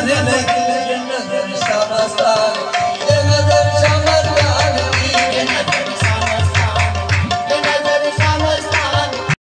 ನೆನಗೆ